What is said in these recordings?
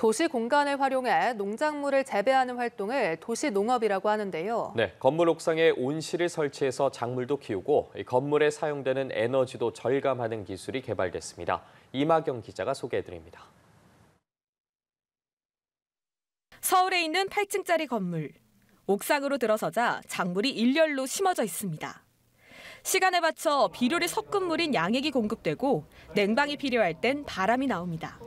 도시 공간을 활용해 농작물을 재배하는 활동을 도시 농업이라고 하는데요. 네, 건물 옥상에 온실을 설치해서 작물도 키우고 건물에 사용되는 에너지도 절감하는 기술이 개발됐습니다. 이마경 기자가 소개해드립니다. 서울에 있는 8층짜리 건물. 옥상으로 들어서자 작물이 일렬로 심어져 있습니다. 시간에 맞춰 비료를 섞은 물인 양액이 공급되고 냉방이 필요할 땐 바람이 나옵니다.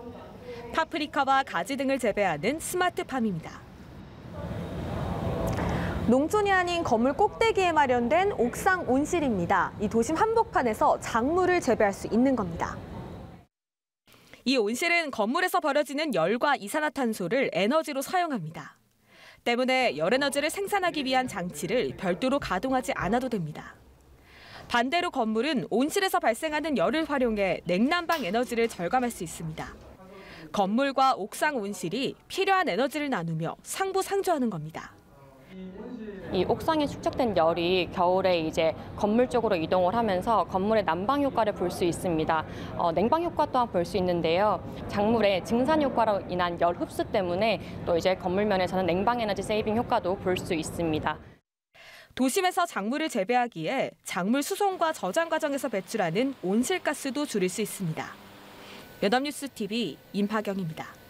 파프리카와 가지 등을 재배하는 스마트팜입니다. 농촌이 아닌 건물 꼭대기에 마련된 옥상 온실입니다. 이 도심 한복판에서 작물을 재배할 수 있는 겁니다. 이 온실은 건물에서 버려지는 열과 이산화탄소를 에너지로 사용합니다. 때문에 열에너지를 생산하기 위한 장치를 별도로 가동하지 않아도 됩니다. 반대로 건물은 온실에서 발생하는 열을 활용해 냉난방 에너지를 절감할 수 있습니다. 건물과 옥상 온실이 필요한 에너지를 나누며 상부상조하는 겁니다. 이 옥상에 축적된 열이 겨울에 이제 건물 쪽으로 이동을 하면서 건물의 난방 효과를 볼 수 있습니다. 어, 냉방 효과 또한 볼 수 있는데요. 작물의 증산 효과로 인한 열 흡수 때문에 또 이제 건물면에서는 냉방 에너지 세이빙 효과도 볼 수 있습니다. 도심에서 작물을 재배하기에 작물 수송과 저장 과정에서 배출하는 온실가스도 줄일 수 있습니다. 연합뉴스 TV 임하경입니다.